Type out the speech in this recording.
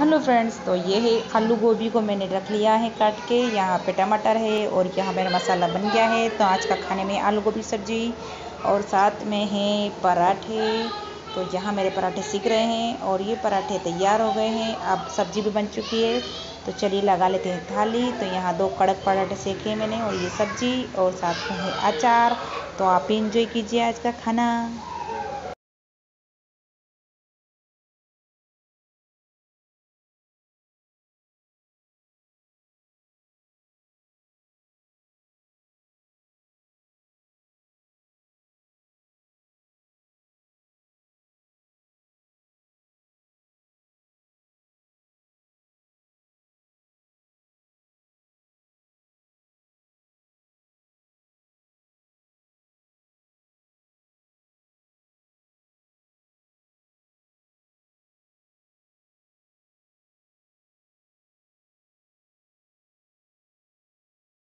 Hello friends तो ये है आलू गोभी को मैंने रख लिया है काट के। यहाँ पे टमाटर है और यहाँ मेरा मसाला बन गया है। तो आज का खाने में आलू गोभी सब्ज़ी और साथ में है पराठे। तो यहाँ मेरे पराठे सीख रहे हैं और ये पराठे तैयार हो गए हैं। अब सब्ज़ी भी बन चुकी है। तो चलिए लगा लेते हैं थाली। तो यहाँ दो कड़क पराठे सेके मैंने और ये सब्ज़ी और साथ में है अचार। तो आप इंजॉय कीजिए आज का खाना।